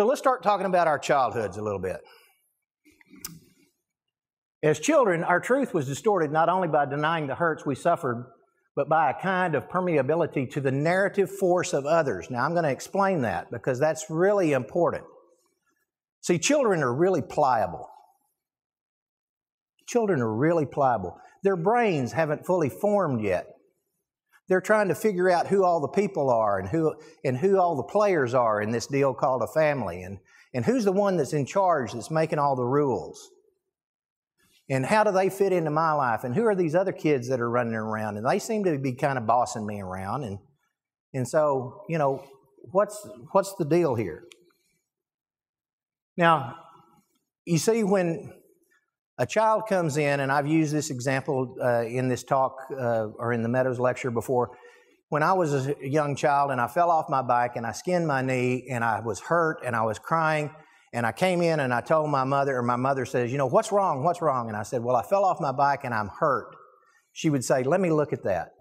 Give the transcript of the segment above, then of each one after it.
So let's start talking about our childhoods a little bit. As children, our truth was distorted not only by denying the hurts we suffered, but by a kind of permeability to the narrative force of others. Now, I'm going to explain that because that's really important. See, children are really pliable. Children are really pliable. Their brains haven't fully formed yet. They're trying to figure out who all the people are and who, and who all the players are in this deal called a family. And, and who's the one that's in charge that's making all the rules? And how do they fit into my life? And who are these other kids that are running around? And they seem to be kind of bossing me around. And and so you know what's what's the deal here? Now you see when a child comes in and i've used this example uh, in this talk uh, or in the meadows lecture before when i was a young child and i fell off my bike and i skinned my knee and i was hurt and i was crying and I came in and I told my mother, and my mother says, You know, what's wrong? What's wrong? And I said, Well, I fell off my bike and I'm hurt. She would say, Let me look at that.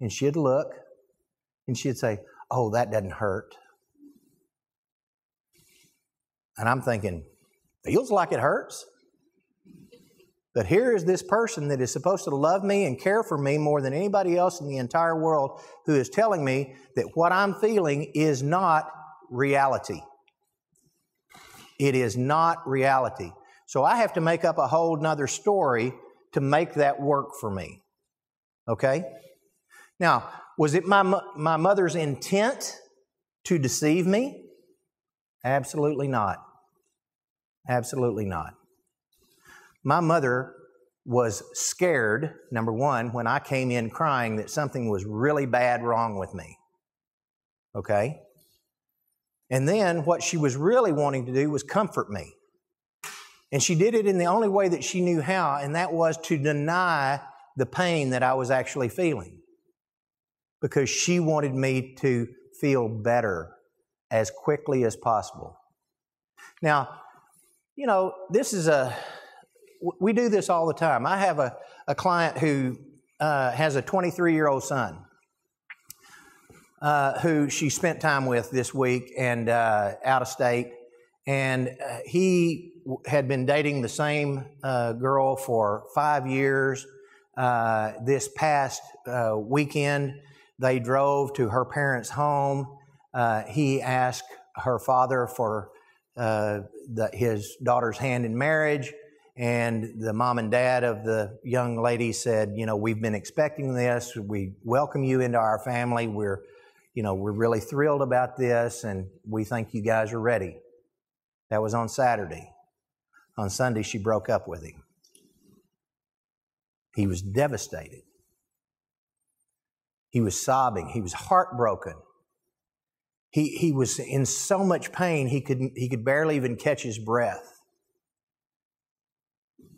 And she'd look and she'd say, Oh, that doesn't hurt. And I'm thinking, Feels like it hurts. But here is this person that is supposed to love me and care for me more than anybody else in the entire world who is telling me that what I'm feeling is not reality. It is not reality. So I have to make up a whole nother story to make that work for me. Okay? Now, was it my, my mother's intent to deceive me? Absolutely not. Absolutely not. My mother was scared, number one, when I came in crying that something was really bad wrong with me. Okay? And then what she was really wanting to do was comfort me. And she did it in the only way that she knew how, and that was to deny the pain that I was actually feeling. Because she wanted me to feel better as quickly as possible. Now, you know, this is a, we do this all the time. I have a, a client who uh, has a 23 year old son uh, who she spent time with this week and uh, out of state. And uh, he had been dating the same uh, girl for five years. Uh, this past weekend, they drove to her parents' home. he asked her father for the, his daughter's hand in marriage. And the mom and dad of the young lady said, You know, we've been expecting this. We welcome you into our family. We're you know, we're really thrilled about this and we think you guys are ready. That was on Saturday. On Sunday, she broke up with him. He was devastated. He was sobbing. He was heartbroken. He, he was in so much pain, he could, he could barely even catch his breath.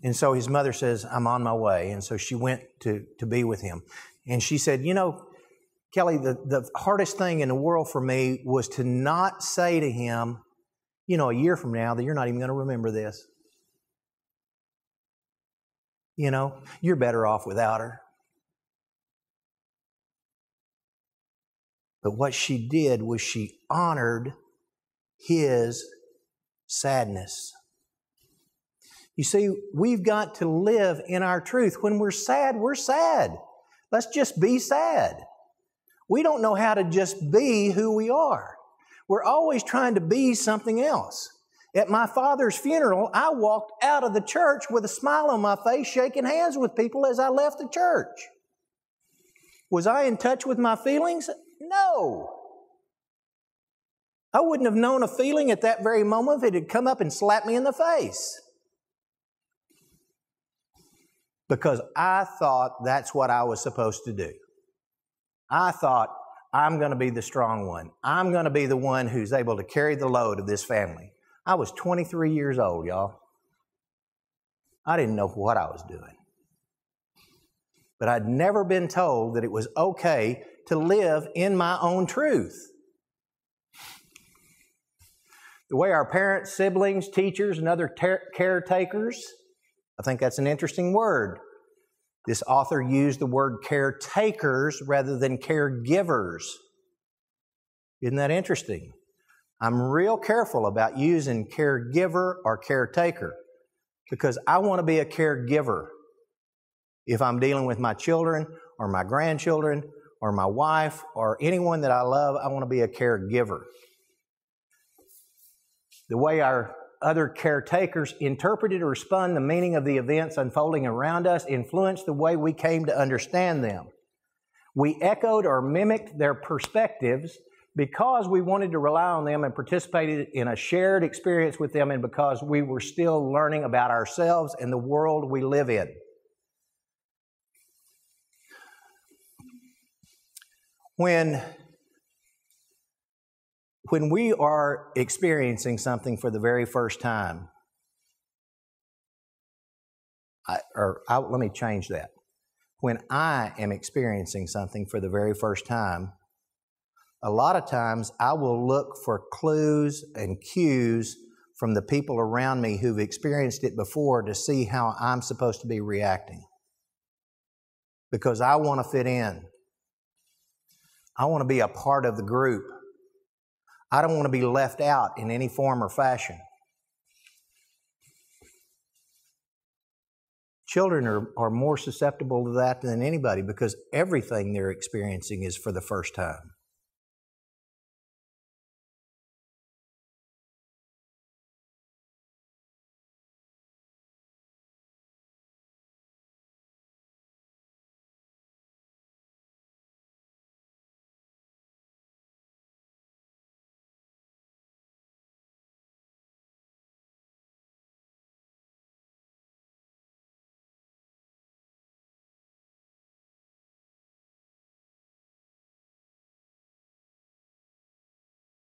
And so his mother says, I'm on my way. And so she went to, to be with him. And she said, You know, Kelly, the, the hardest thing in the world for me was to not say to him, you know, a year from now that you're not even going to remember this. You know, you're better off without her. But what she did was she honored his sadness. You see, we've got to live in our truth. When we're sad, we're sad. Let's just be sad. We don't know how to just be who we are. We're always trying to be something else. At my father's funeral, I walked out of the church with a smile on my face, shaking hands with people as I left the church. Was I in touch with my feelings? No. I wouldn't have known a feeling at that very moment if it had come up and slapped me in the face. Because I thought that's what I was supposed to do. I thought, I'm going to be the strong one. I'm going to be the one who's able to carry the load of this family. I was 23 years old, y'all. I didn't know what I was doing. But I'd never been told that it was okay to live in my own truth. The way our parents, siblings, teachers, and other ter- caretakers, I think that's an interesting word, this author used the word caretakers rather than caregivers. Isn't that interesting? I'm real careful about using caregiver or caretaker because I want to be a caregiver. If I'm dealing with my children or my grandchildren or my wife or anyone that I love, I want to be a caregiver. The way our other caretakers interpreted or spun the meaning of the events unfolding around us influenced the way we came to understand them. We echoed or mimicked their perspectives because we wanted to rely on them and participated in a shared experience with them, and because we were still learning about ourselves and the world we live in. When when we are experiencing something for the very first time, I, or I, let me change that. When I am experiencing something for the very first time, a lot of times I will look for clues and cues from the people around me who've experienced it before to see how I'm supposed to be reacting. Because I want to fit in. I want to be a part of the group. I don't want to be left out in any form or fashion. Children are, are more susceptible to that than anybody because everything they're experiencing is for the first time.